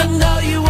I know you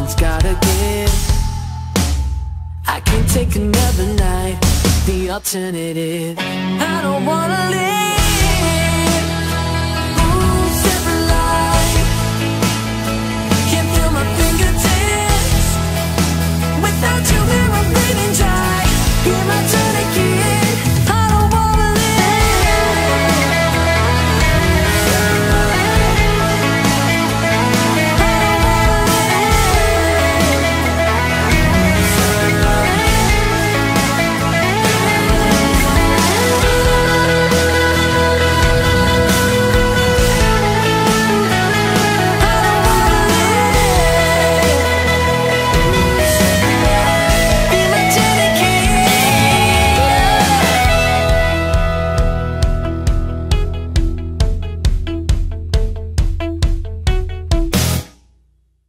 again I can't take another night. The alternative. I don't wanna live